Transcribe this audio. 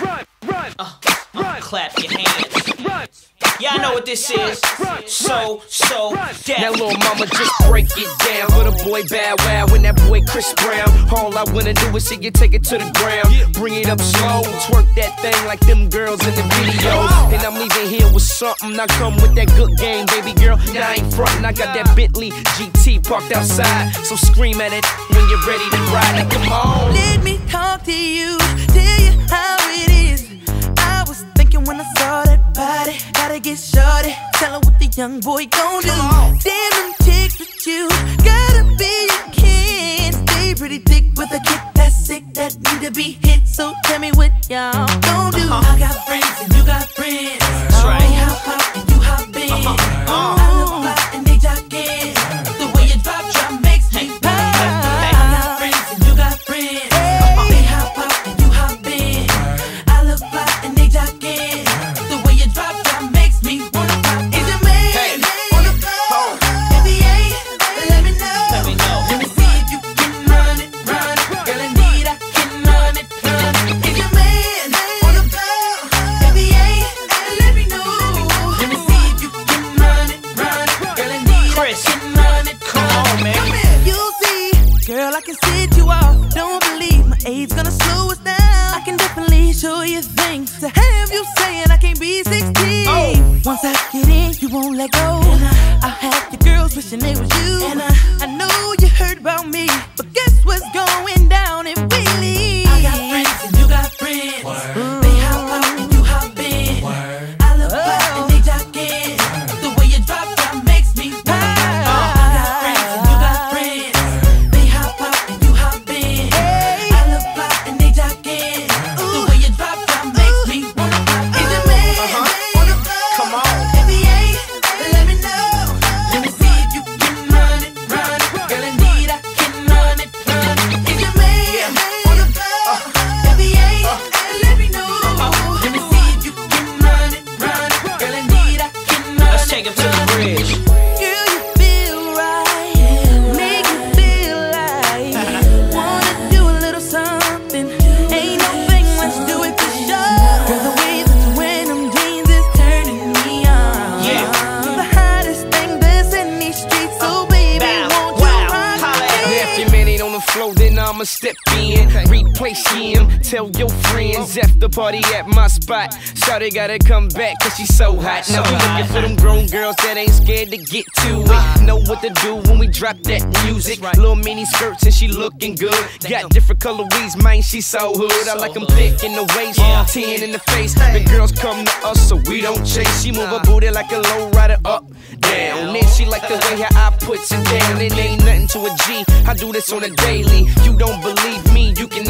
run, run, uh, uh, clap your hands. run. Yeah, I know what this is. So, so, Now that. little mama just break it down for the boy Bad Wow and that boy Chris Brown. All I wanna do is see you take it to the ground, bring it up slow, twerk that thing like them girls in the videos. And I'm leaving here with something. I come with that good game, baby girl. Now I ain't frontin'. I got that Bentley GT parked outside, so scream at it when you're ready to ride. Like, come on. Let me talk to you, shorty. Tell her what the young boy gon' do. Damn them chicks with you, gotta be a kid. Stay pretty thick with a kick that's sick that need to be hit. So tell me what y'all gon' do. Uh-huh. I got girl, I can sit you off. Don't believe my age gonna slow us down. I can definitely show you things to have you saying I can't be 16. Oh. Once I get in, you won't let go. And I I have the girls wishing they was you. And I, I know you heard about me, but guess what's going take him to the bridge. I'ma step in. Replace him. Tell your friends after party at my spot. Shawty gotta come back cause she's so hot. Now we looking for them grown girls that ain't scared to get to it. Know what to do when we drop that music. Little mini skirts and she looking good. Got different colorways, man, she so hood. I like them thick in the waist, 10 in the face. The girls come to us so we don't chase. She move her booty like a low rider up, down. Then she like the way her eye puts it down. It ain't nothing to a G. I do this on a daily. You don't believe me, you can